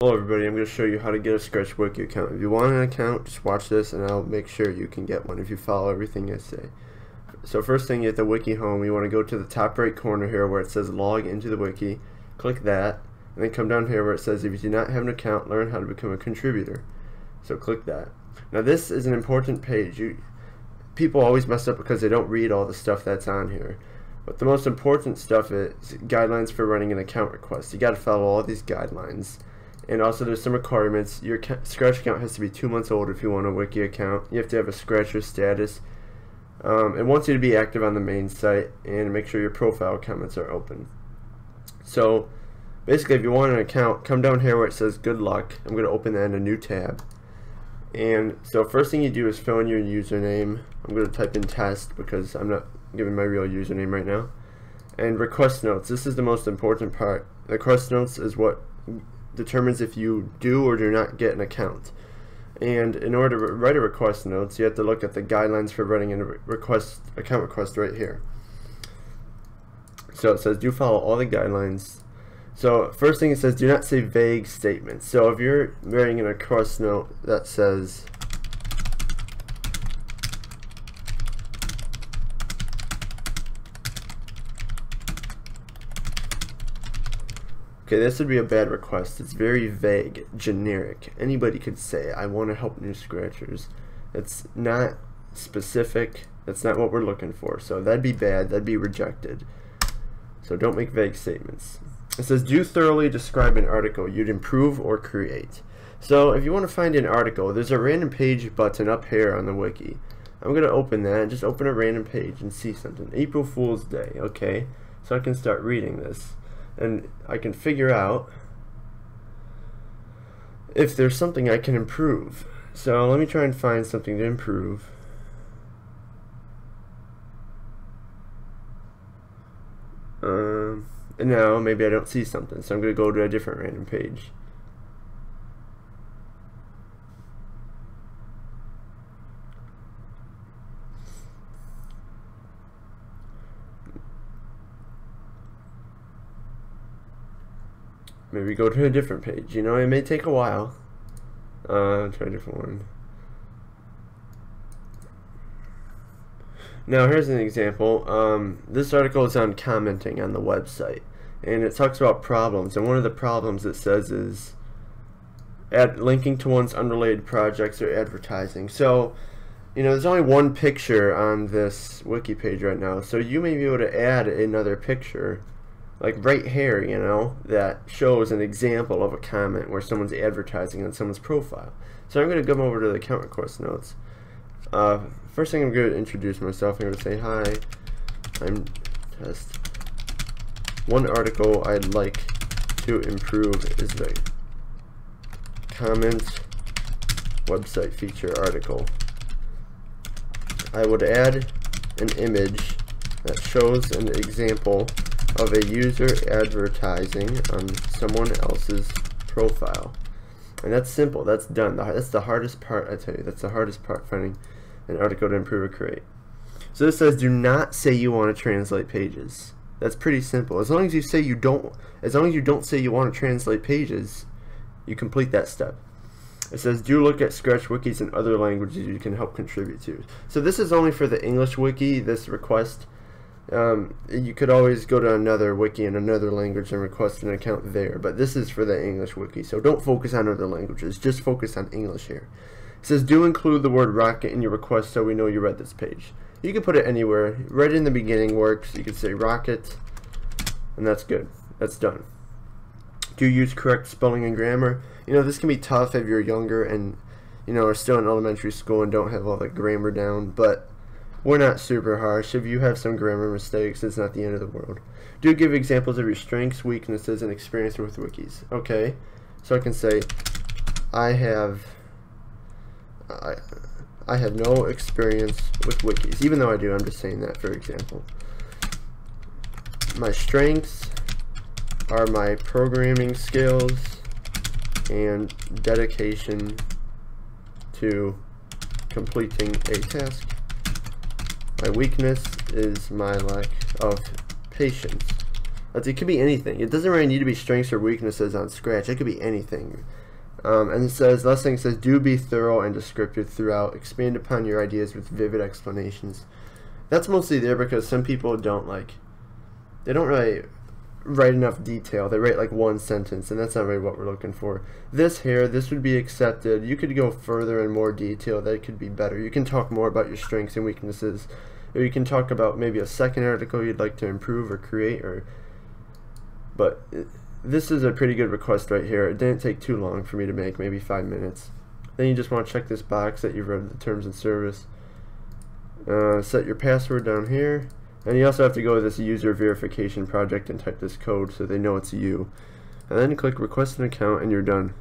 Hello everybody, I'm going to show you how to get a Scratch Wiki account. If you want an account, just watch this and I'll make sure you can get one if you follow everything I say. So first thing, at the wiki home, you want to go to the top right corner here where it says log into the wiki. Click that, and then come down here where it says if you do not have an account, learn how to become a contributor. So click that. Now this is an important page. You, People always mess up because they don't read all the stuff that's on here. But the most important stuff is guidelines for running an account request. You got to follow all these guidelines. And also there's some requirements. Your Scratch account has to be two months old if you want a wiki account. You have to have a Scratcher status. Um, it wants you to be active on the main site and make sure your profile comments are open. So basically if you want an account, come down here where it says good luck. I'm going to open that in a new tab. And so first thing you do is fill in your username. I'm going to type in test because I'm not giving my real username right now. And request notes. This is the most important part. The request notes is what determines if you do or do not get an account. And in order to write a request notes, you have to look at the guidelines for writing a request account request right here. So it says do follow all the guidelines. So first thing it says do not say vague statements. So if you're writing a request note that says Okay, this would be a bad request. It's very vague, generic. Anybody could say, I want to help new scratchers. It's not specific. That's not what we're looking for. So that'd be bad. That'd be rejected. So don't make vague statements. It says, do thoroughly describe an article you'd improve or create. So if you want to find an article, there's a random page button up here on the wiki. I'm going to open that just open a random page and see something. April Fool's Day, okay? So I can start reading this and I can figure out if there's something I can improve. So let me try and find something to improve. Um, and now maybe I don't see something, so I'm going to go to a different random page. Maybe go to a different page. You know, it may take a while. Uh, try a different one. Now here's an example. Um, this article is on commenting on the website, and it talks about problems. And one of the problems it says is add linking to one's unrelated projects or advertising. So, you know, there's only one picture on this wiki page right now, so you may be able to add another picture like right here, you know, that shows an example of a comment where someone's advertising on someone's profile. So I'm going to come over to the account request notes. Uh, first thing I'm going to introduce myself. I'm going to say, hi, I'm Test. One article I'd like to improve is the comment website feature article. I would add an image that shows an example of a user advertising on someone else's profile. And that's simple. That's done. That's the hardest part, I tell you. That's the hardest part, finding an article to improve or create. So this says, do not say you want to translate pages. That's pretty simple. As long as you say you don't, as long as you don't say you want to translate pages, you complete that step. It says, do look at Scratch wikis and other languages you can help contribute to. So this is only for the English wiki, this request. Um, you could always go to another wiki in another language and request an account there, but this is for the English wiki, so don't focus on other languages, just focus on English here. It says, do include the word rocket in your request so we know you read this page. You can put it anywhere. Right in the beginning works. You could say rocket, and that's good. That's done. Do use correct spelling and grammar? You know, this can be tough if you're younger and, you know, are still in elementary school and don't have all the grammar down, but we're not super harsh. If you have some grammar mistakes, it's not the end of the world. Do give examples of your strengths, weaknesses, and experience with wikis. Okay, so I can say, I have, I, I have no experience with wikis. Even though I do, I'm just saying that for example. My strengths are my programming skills and dedication to completing a task. My weakness is my lack of patience. It could be anything. It doesn't really need to be strengths or weaknesses on Scratch. It could be anything. Um, and it says, last thing it says, do be thorough and descriptive throughout. Expand upon your ideas with vivid explanations. That's mostly there because some people don't like, they don't really write enough detail. They write like one sentence, and that's not really what we're looking for. This here, this would be accepted. You could go further in more detail. That could be better. You can talk more about your strengths and weaknesses. Or you can talk about maybe a second article you'd like to improve or create or but this is a pretty good request right here. It didn't take too long for me to make, maybe five minutes. Then you just want to check this box that you've read the terms and service. Uh, set your password down here. And you also have to go to this user verification project and type this code so they know it's you. And then click request an account and you're done.